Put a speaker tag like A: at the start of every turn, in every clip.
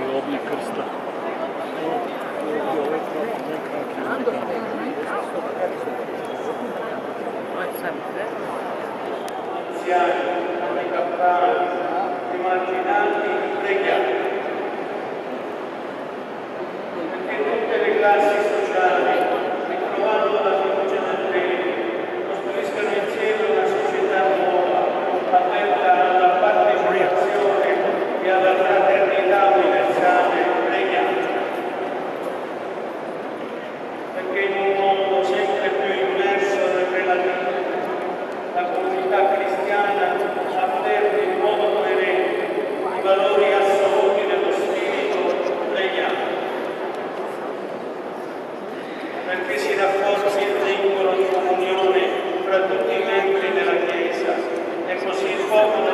A: Головний
B: крста. Siamo immaginati, preghiamo. perché si rafforzi il vincolo di comunione fra tutti i membri della Chiesa. E così il popolo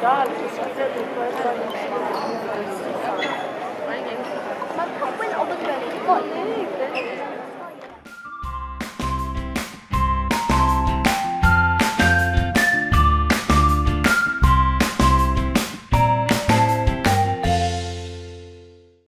C: tal,